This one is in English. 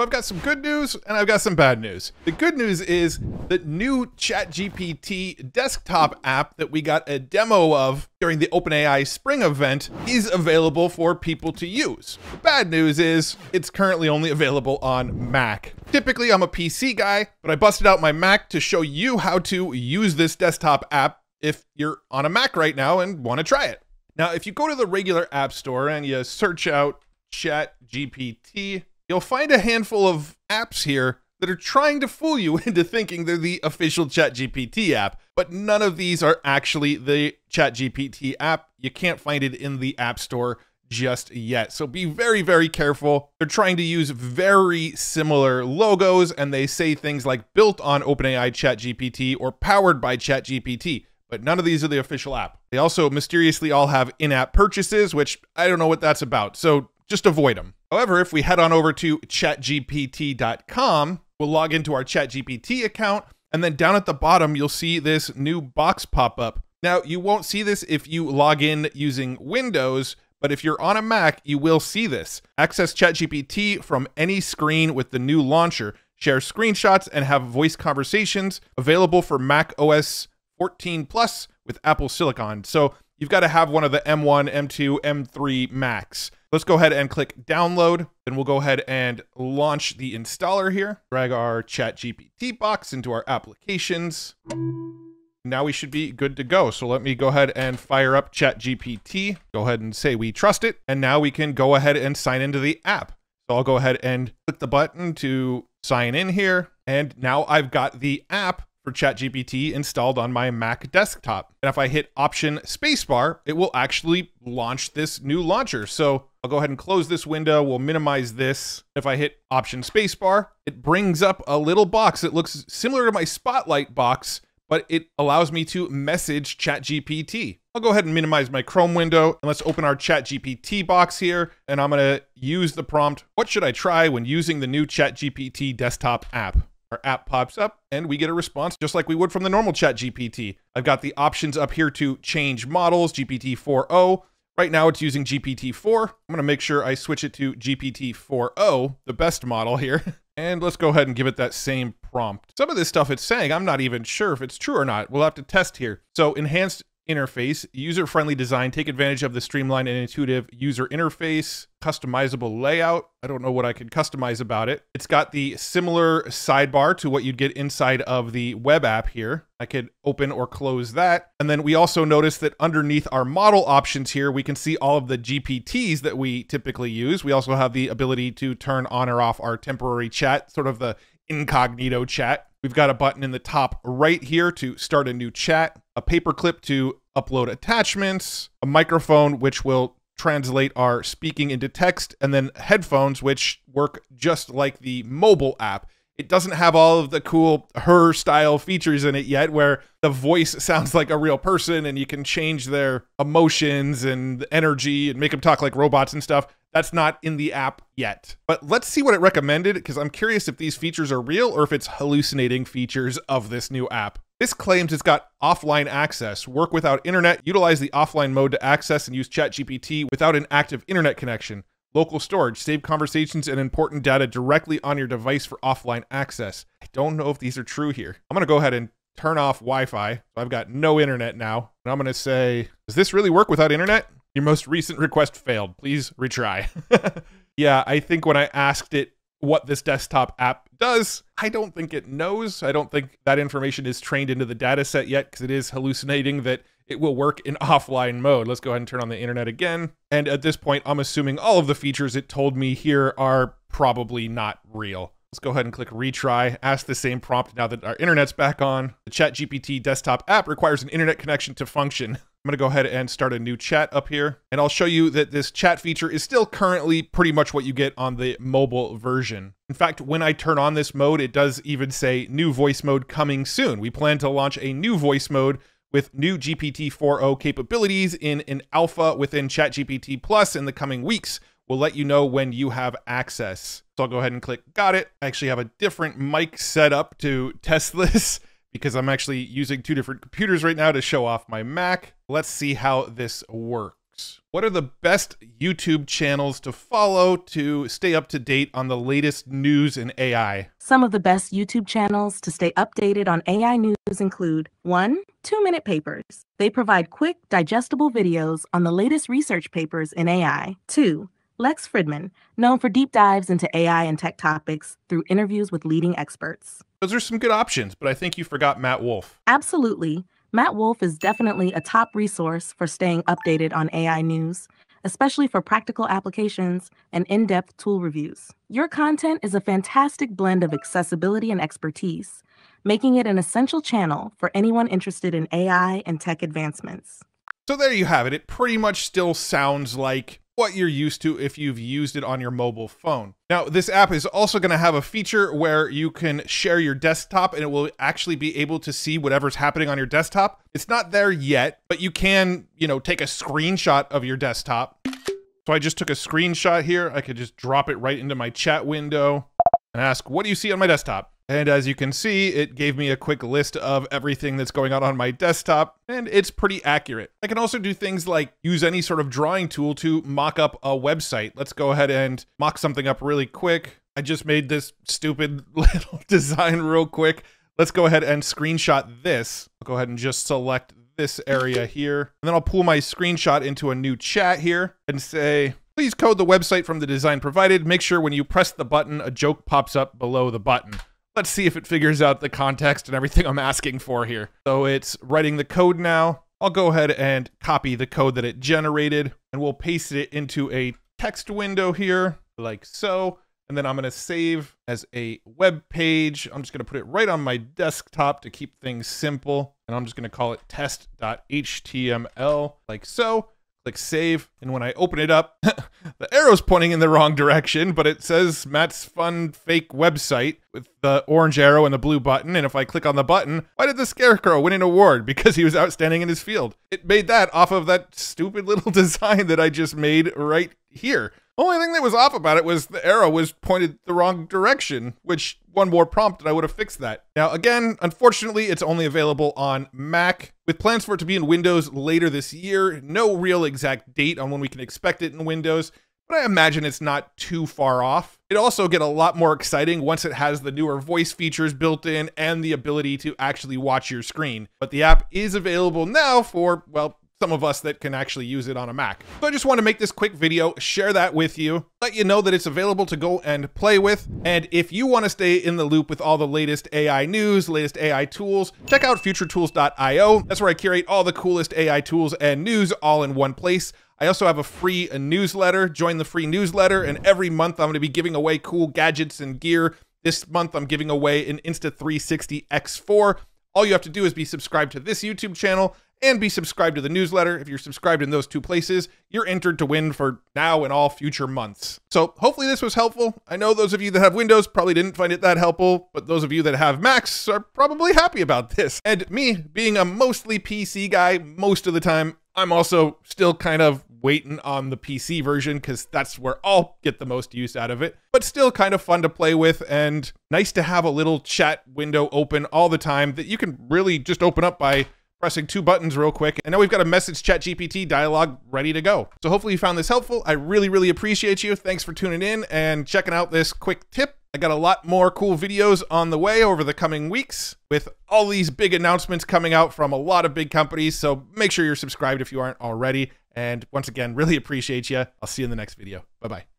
I've got some good news and I've got some bad news. The good news is the new ChatGPT desktop app that we got a demo of during the OpenAI Spring event is available for people to use. The bad news is it's currently only available on Mac. Typically, I'm a PC guy, but I busted out my Mac to show you how to use this desktop app if you're on a Mac right now and want to try it. Now, if you go to the regular App Store and you search out ChatGPT, you'll find a handful of apps here that are trying to fool you into thinking they're the official ChatGPT app, but none of these are actually the ChatGPT app. You can't find it in the App Store just yet. So be very, very careful. They're trying to use very similar logos and they say things like built on OpenAI ChatGPT or powered by ChatGPT, but none of these are the official app. They also mysteriously all have in app purchases, which I don't know what that's about. So just avoid them. However, if we head on over to chatgpt.com, we'll log into our ChatGPT account, and then down at the bottom, you'll see this new box pop up. Now, you won't see this if you log in using Windows, but if you're on a Mac, you will see this. Access ChatGPT from any screen with the new launcher. Share screenshots and have voice conversations available for Mac OS 14 Plus with Apple Silicon. So you've got to have one of the M1, M2, M3 Macs. Let's go ahead and click download. Then we'll go ahead and launch the installer here. Drag our ChatGPT box into our applications. Now we should be good to go. So let me go ahead and fire up ChatGPT. Go ahead and say we trust it. And now we can go ahead and sign into the app. So I'll go ahead and click the button to sign in here. And now I've got the app for ChatGPT installed on my Mac desktop. And if I hit Option Spacebar, it will actually launch this new launcher. So I'll go ahead and close this window. We'll minimize this. If I hit Option Spacebar, it brings up a little box that looks similar to my Spotlight box, but it allows me to message ChatGPT. I'll go ahead and minimize my Chrome window and let's open our ChatGPT box here. And I'm gonna use the prompt, what should I try when using the new ChatGPT desktop app? Our app pops up and we get a response just like we would from the normal chat GPT. I've got the options up here to change models, GPT-4o. Right now it's using GPT-4. I'm gonna make sure I switch it to GPT-4o, the best model here. And let's go ahead and give it that same prompt. Some of this stuff it's saying, I'm not even sure if it's true or not. We'll have to test here. So enhanced interface, user-friendly design, take advantage of the streamlined and intuitive user interface, customizable layout. I don't know what I could customize about it. It's got the similar sidebar to what you'd get inside of the web app here. I could open or close that. And then we also notice that underneath our model options here, we can see all of the GPTs that we typically use. We also have the ability to turn on or off our temporary chat, sort of the incognito chat. We've got a button in the top right here to start a new chat, a paperclip to upload attachments, a microphone which will translate our speaking into text, and then headphones which work just like the mobile app. It doesn't have all of the cool her style features in it yet, where the voice sounds like a real person and you can change their emotions and energy and make them talk like robots and stuff. That's not in the app yet. But let's see what it recommended because I'm curious if these features are real or if it's hallucinating features of this new app. This claims it's got offline access, work without internet, utilize the offline mode to access and use ChatGPT without an active internet connection. Local storage, save conversations and important data directly on your device for offline access. I don't know if these are true here. I'm going to go ahead and turn off Wi-Fi. I've got no internet now. And I'm going to say, does this really work without internet? Your most recent request failed. Please retry. yeah, I think when I asked it what this desktop app does, I don't think it knows. I don't think that information is trained into the data set yet because it is hallucinating that it will work in offline mode. Let's go ahead and turn on the internet again. And at this point, I'm assuming all of the features it told me here are probably not real. Let's go ahead and click retry. Ask the same prompt now that our internet's back on. The ChatGPT desktop app requires an internet connection to function. I'm going to go ahead and start a new chat up here. And I'll show you that this chat feature is still currently pretty much what you get on the mobile version. In fact, when I turn on this mode, it does even say new voice mode coming soon. We plan to launch a new voice mode with new GPT-4o capabilities in an alpha within ChatGPT Plus in the coming weeks. We'll let you know when you have access. So I'll go ahead and click got it. I actually have a different mic set up to test this because I'm actually using two different computers right now to show off my Mac. Let's see how this works. What are the best YouTube channels to follow to stay up to date on the latest news in AI? Some of the best YouTube channels to stay updated on AI news include 1. 2 Minute Papers. They provide quick, digestible videos on the latest research papers in AI. 2. Lex Fridman, known for deep dives into AI and tech topics through interviews with leading experts. Those are some good options, but I think you forgot Matt Wolfe. Absolutely. Matt Wolfe is definitely a top resource for staying updated on AI news, especially for practical applications and in depth tool reviews. Your content is a fantastic blend of accessibility and expertise, making it an essential channel for anyone interested in AI and tech advancements. So there you have it. It pretty much still sounds like what you're used to if you've used it on your mobile phone. Now, this app is also going to have a feature where you can share your desktop and it will actually be able to see whatever's happening on your desktop. It's not there yet, but you can, you know, take a screenshot of your desktop. So I just took a screenshot here. I could just drop it right into my chat window and ask, what do you see on my desktop? And as you can see, it gave me a quick list of everything that's going on on my desktop, and it's pretty accurate. I can also do things like use any sort of drawing tool to mock up a website. Let's go ahead and mock something up really quick. I just made this stupid little design real quick. Let's go ahead and screenshot this. I'll go ahead and just select this area here. And then I'll pull my screenshot into a new chat here and say, please code the website from the design provided. Make sure when you press the button, a joke pops up below the button. Let's see if it figures out the context and everything I'm asking for here. So it's writing the code now. I'll go ahead and copy the code that it generated and we'll paste it into a text window here like so. And then I'm going to save as a web page. I'm just going to put it right on my desktop to keep things simple. And I'm just going to call it test.html like so click save, and when I open it up, the arrow's pointing in the wrong direction, but it says Matt's fun fake website with the orange arrow and the blue button. And if I click on the button, why did the scarecrow win an award? Because he was outstanding in his field. It made that off of that stupid little design that I just made right here. Only thing that was off about it was the arrow was pointed the wrong direction, which one more prompt and I would have fixed that. Now, again, unfortunately, it's only available on Mac, with plans for it to be in Windows later this year. No real exact date on when we can expect it in Windows, but I imagine it's not too far off. It also get a lot more exciting once it has the newer voice features built in and the ability to actually watch your screen. But the app is available now for, well, some of us that can actually use it on a Mac. So I just want to make this quick video, share that with you, let you know that it's available to go and play with. And if you want to stay in the loop with all the latest AI news, latest AI tools, check out futuretools.io. That's where I curate all the coolest AI tools and news all in one place. I also have a free newsletter. Join the free newsletter, and every month I'm going to be giving away cool gadgets and gear. This month I'm giving away an Insta360 X4. All you have to do is be subscribed to this YouTube channel and be subscribed to the newsletter. If you're subscribed in those two places, you're entered to win for now and all future months. So hopefully this was helpful. I know those of you that have Windows probably didn't find it that helpful, but those of you that have Macs are probably happy about this. And me, being a mostly PC guy most of the time, I'm also still kind of waiting on the PC version because that's where I'll get the most use out of it. But still kind of fun to play with and nice to have a little chat window open all the time that you can really just open up by pressing two buttons real quick. And now we've got a message chat GPT dialogue ready to go. So hopefully you found this helpful. I really, really appreciate you. Thanks for tuning in and checking out this quick tip. I got a lot more cool videos on the way over the coming weeks with all these big announcements coming out from a lot of big companies. So make sure you're subscribed if you aren't already. And once again, really appreciate you. I'll see you in the next video. Bye bye.